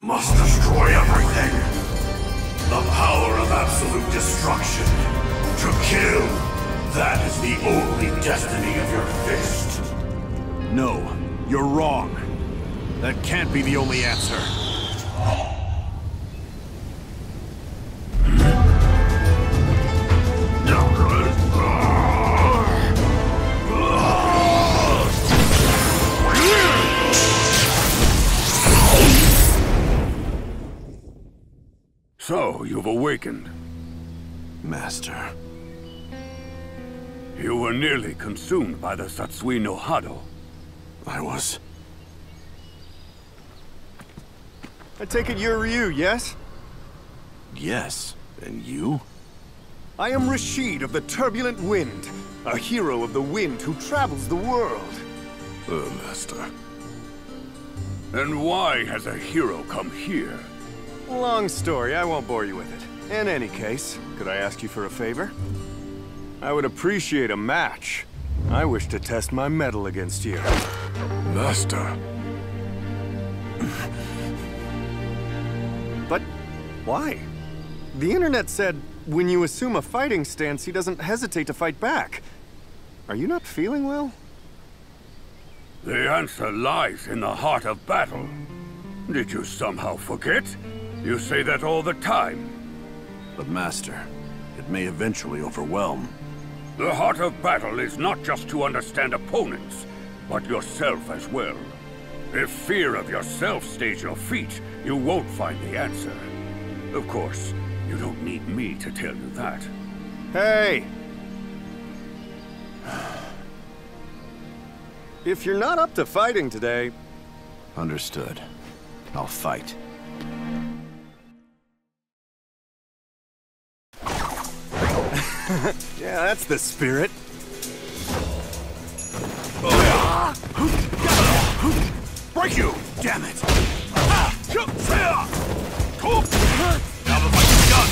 must destroy everything. The power of absolute destruction. To kill. That is the only destiny of your fist. No, you're wrong. That can't be the only answer. So, you've awakened. Master. You were nearly consumed by the Satsui no Hado. I was... I take it you're Ryu, yes? Yes. And you? I am Rashid of the Turbulent Wind, a hero of the wind who travels the world. Uh, Master. And why has a hero come here? Long story, I won't bore you with it. In any case, could I ask you for a favor? I would appreciate a match. I wish to test my mettle against you. Master. But why? The internet said when you assume a fighting stance, he doesn't hesitate to fight back. Are you not feeling well? The answer lies in the heart of battle. Did you somehow forget? You say that all the time. But Master, it may eventually overwhelm. The heart of battle is not just to understand opponents, but yourself as well. If fear of yourself stays your feet, you won't find the answer. Of course, you don't need me to tell you that. Hey! If you're not up to fighting today... Understood. I'll fight. yeah, that's the spirit. Break you! Damn it! Now the fight is done.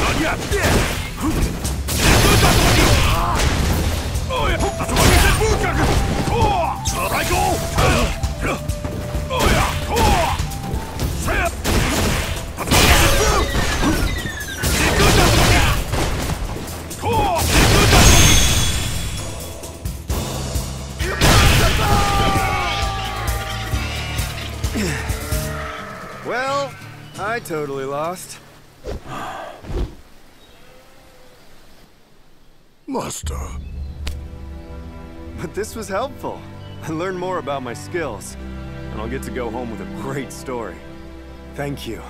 Not yet. That's what we said. Bukaku. I totally lost. Master. But this was helpful. I learned more about my skills, and I'll get to go home with a great story. Thank you.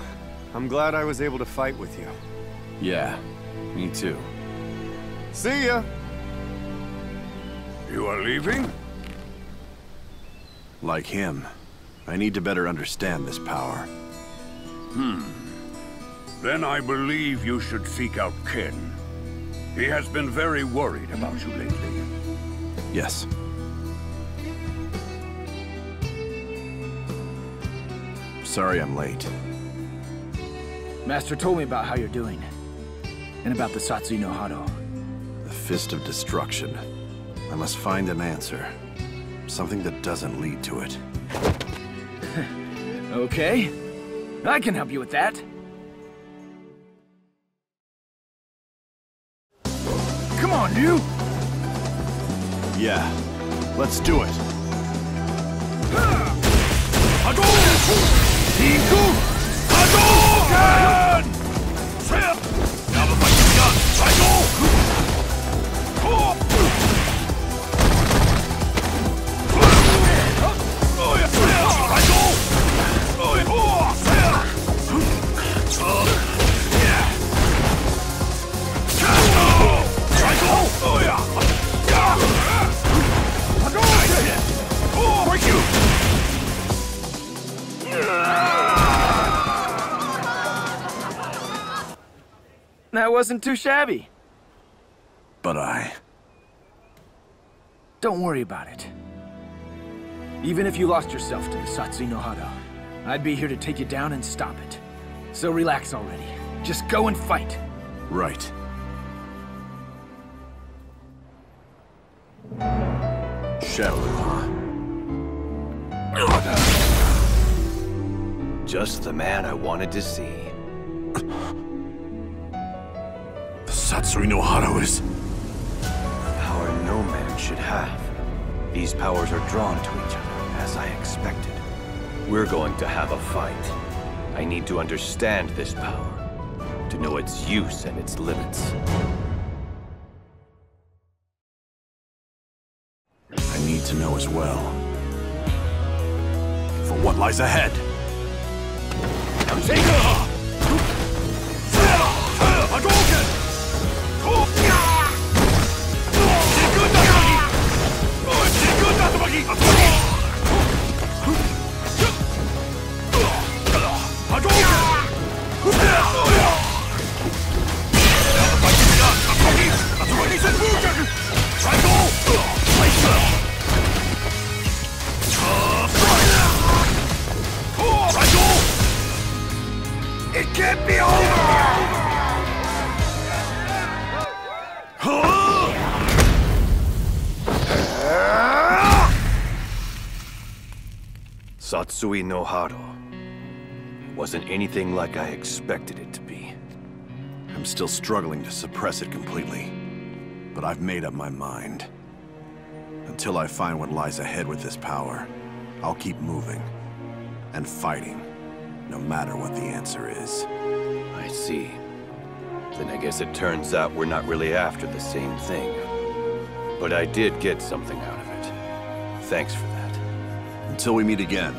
I'm glad I was able to fight with you. Yeah, me too. See ya! You are leaving? Like him, I need to better understand this power. Hmm. Then I believe you should seek out Ken. He has been very worried about you lately. Yes. Sorry I'm late. Master told me about how you're doing. And about the Satsui no Hado. The Fist of Destruction. I must find an answer. Something that doesn't lead to it. Okay. I can help you with that. Come on, you! Yeah, let's do it. Hadouken! That wasn't too shabby. But I... Don't worry about it. Even if you lost yourself to the Satsui no Hado, I'd be here to take you down and stop it. So relax already. Just go and fight. Right. Shadow Just the man I wanted to see. Satsui no Hado is... Power no man should have. These powers are drawn to each other, as I expected. We're going to have a fight. I need to understand this power, to know its use and its limits. I need to know as well. For what lies ahead. It can't Satsui no Hado. Wasn't anything like I expected it to be. I'm still struggling to suppress it completely. But I've made up my mind. Until I find what lies ahead with this power, I'll keep moving. And fighting, no matter what the answer is. I see. Then I guess it turns out we're not really after the same thing. But I did get something out of it. Thanks for that. Until we meet again,